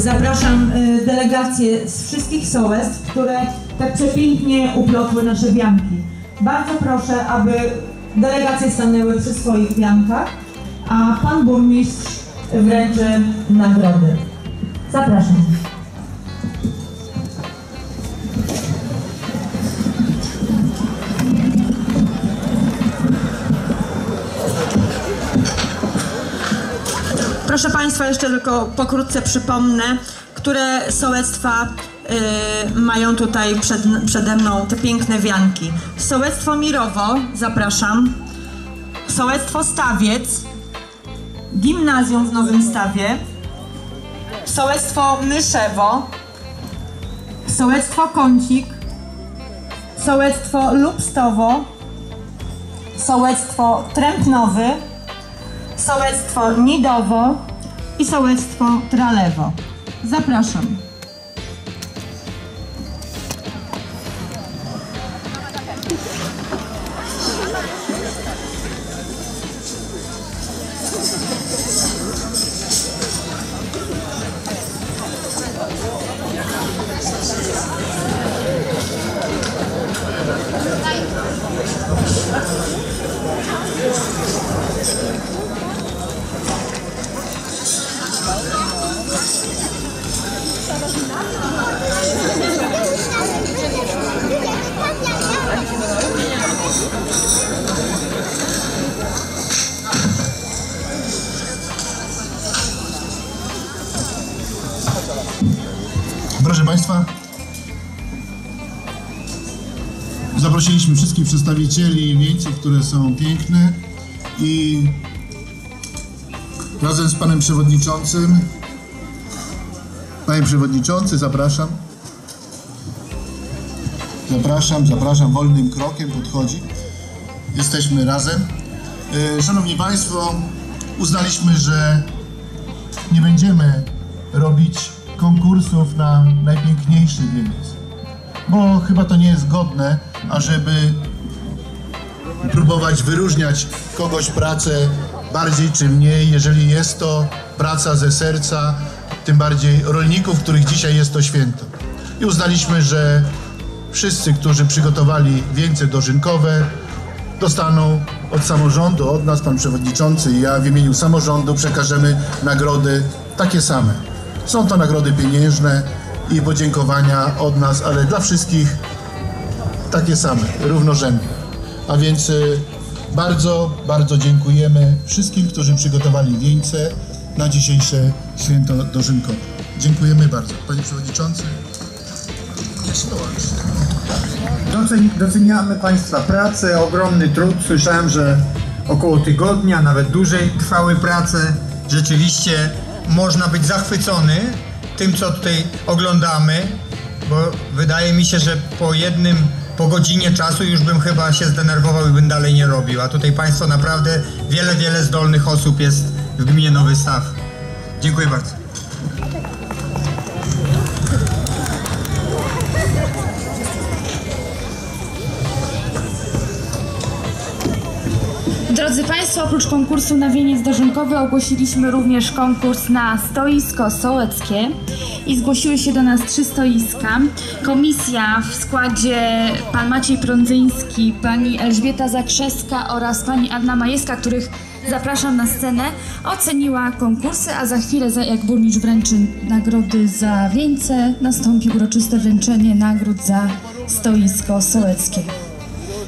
zapraszam y, delegacje z wszystkich sołectw, które tak przepięknie uplotły nasze wianki. Bardzo proszę, aby delegacje stanęły przy swoich wiankach, a pan burmistrz wręczy nagrody. Zapraszam. Proszę Państwa, jeszcze tylko pokrótce przypomnę, które sołectwa y, mają tutaj przed, przede mną te piękne wianki. Sołectwo Mirowo, zapraszam. Sołectwo Stawiec, Gimnazjum w Nowym Stawie, Sołectwo Myszewo, Sołectwo Kącik, Sołectwo Lubstowo, Sołectwo Trępnowy, Sołectwo Nidowo i Sołectwo Tralewo. Zapraszam. Proszę wszystkich przedstawicieli wieńców, które są piękne i razem z Panem Przewodniczącym, Panie Przewodniczący, zapraszam. Zapraszam, zapraszam, wolnym krokiem podchodzi. Jesteśmy razem. E, Szanowni Państwo, uznaliśmy, że nie będziemy robić konkursów na najpiękniejszy wieniec. Bo chyba to nie jest godne, ażeby próbować wyróżniać kogoś pracę bardziej czy mniej, jeżeli jest to praca ze serca, tym bardziej rolników, których dzisiaj jest to święto. I uznaliśmy, że wszyscy, którzy przygotowali wieńce dożynkowe, dostaną od samorządu, od nas, pan przewodniczący i ja w imieniu samorządu przekażemy nagrody takie same. Są to nagrody pieniężne i podziękowania od nas, ale dla wszystkich takie same, równorzędne. A więc y, bardzo, bardzo dziękujemy wszystkim, którzy przygotowali wieńce na dzisiejsze święto dożynkowe. Dziękujemy bardzo. Panie Przewodniczący. Doceni- Doceniamy Państwa pracę, ogromny trud. Słyszałem, że około tygodnia, nawet dłużej trwały prace. Rzeczywiście można być zachwycony tym, co tutaj oglądamy, bo wydaje mi się, że po jednym, po godzinie czasu już bym chyba się zdenerwował i bym dalej nie robił. A tutaj Państwo naprawdę wiele, wiele zdolnych osób jest w gminie Nowy Staw. Dziękuję bardzo. Drodzy Państwo, oprócz konkursu na wieniec dożynkowy ogłosiliśmy również konkurs na stoisko sołeckie i zgłosiły się do nas trzy stoiska. Komisja w składzie pan Maciej Prądzyński, pani Elżbieta Zakrzeska oraz pani Anna Majewska, których zapraszam na scenę, oceniła konkursy, a za chwilę, jak burmistrz wręczy nagrody za wieńce, nastąpi uroczyste wręczenie nagród za stoisko sołeckie.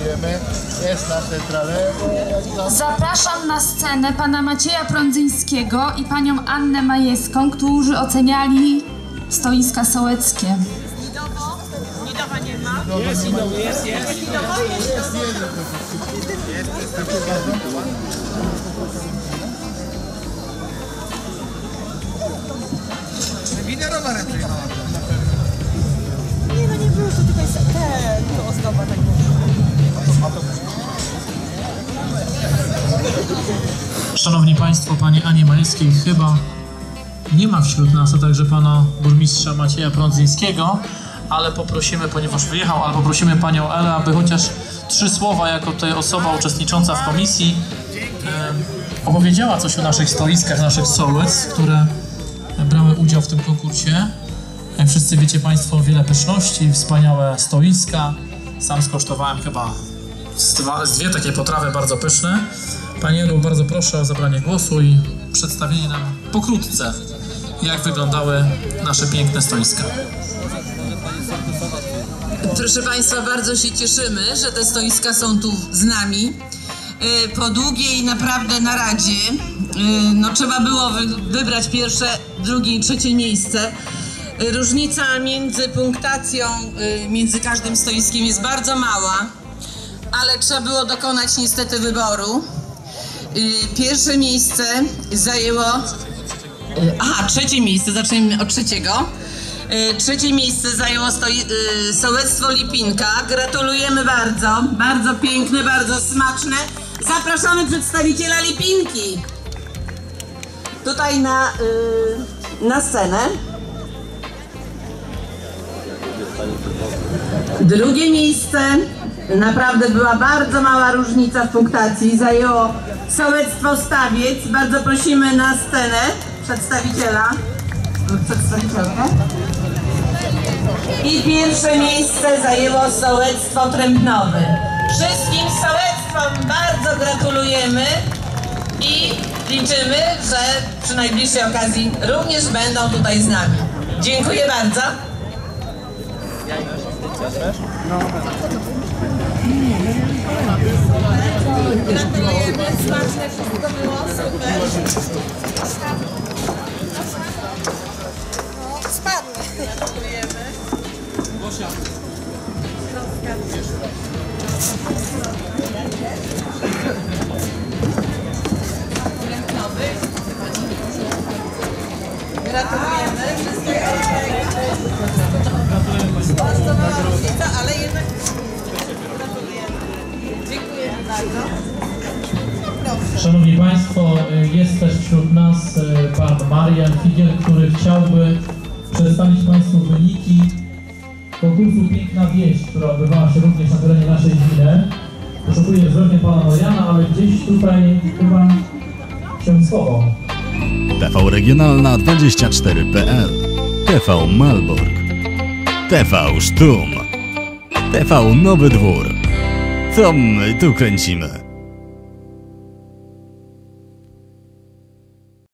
Dziękujemy. Jest nasze tralewo. Zapraszam na scenę pana Macieja Prądzyńskiego i panią Annę Majewską, którzy oceniali stoiska sołeckie. Nie no nie było, że tutaj ten, to ozdoba tak Szanowni Państwo, Pani Ani Majewskiej chyba nie ma wśród nas, a także Pana Burmistrza Macieja Prądzyńskiego, ale poprosimy, ponieważ wyjechał, ale poprosimy Panią Elę, aby chociaż trzy słowa jako tutaj osoba uczestnicząca w komisji em, opowiedziała coś o naszych stoiskach, naszych sołec, które brały udział w tym konkursie. Jak wszyscy wiecie Państwo, wiele pyszności, wspaniałe stoiska. Sam skosztowałem chyba z dwie takie potrawy bardzo pyszne. Panie Elu, bardzo proszę o zabranie głosu i przedstawienie nam pokrótce, jak wyglądały nasze piękne stoiska. Proszę Państwa, bardzo się cieszymy, że te stoiska są tu z nami. E, Po długiej naprawdę naradzie e, no, trzeba było wy, wybrać pierwsze, drugie i trzecie miejsce. E, Różnica między punktacją między każdym stoiskiem jest bardzo mała, ale trzeba było dokonać niestety wyboru. E, Pierwsze miejsce zajęło Y, Aha, trzecie miejsce, zacznijmy od trzeciego. Y, Trzecie miejsce zajęło stoi, y, sołectwo Lipinka. Gratulujemy bardzo. Bardzo piękne, bardzo smaczne. Zapraszamy przedstawiciela Lipinki. Tutaj na, y, na scenę. Drugie miejsce. Naprawdę była bardzo mała różnica w punktacji. Zajęło sołectwo Stawiec. Bardzo prosimy na scenę przedstawiciela. Przedstawicielkę. I pierwsze miejsce zajęło sołectwo Trębnowy. Wszystkim sołectwom bardzo gratulujemy i liczymy, że przy najbliższej okazji również będą tutaj z nami. Dziękuję bardzo. Gratulujemy, smaczne wszystko było, super. Gratulujemy. Gratulujemy. Różnica, ale jednak gratulujemy. Dziękujemy bardzo. Szanowni Państwo, jest też wśród nas y, Pan Marian Figiel, który chciałby przedstawić Państwu wyniki konkursu Piękna Wieść, która odbywała się również na terenie naszej gminy. Poszukuję wzrokiem Pana Mariana, ale gdzieś tutaj chyba się schował. TV Regionalna 24.pl TV Malbork TV Sztum TV Nowy Dwór Co my tu kręcimy?